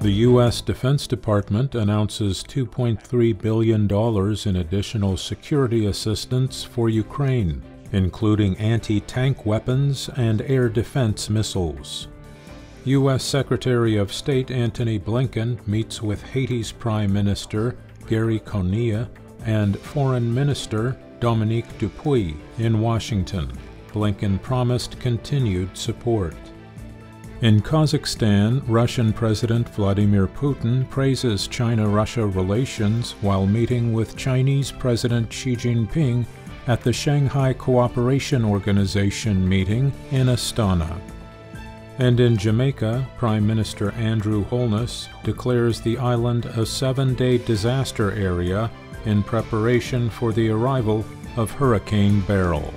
The U.S. Defense Department announces $2.3 billion in additional security assistance for Ukraine, including anti tank weapons and air defense missiles. U.S. Secretary of State Antony Blinken meets with Haiti's Prime Minister Gary Conille and Foreign Minister Dominique Dupuy in Washington. Blinken promised continued support. In Kazakhstan, Russian President Vladimir Putin praises China Russia relations while meeting with Chinese President Xi Jinping at the Shanghai Cooperation Organization meeting in Astana. And in Jamaica, Prime Minister Andrew Holness declares the island a seven day disaster area in preparation for the arrival of Hurricane Beryl.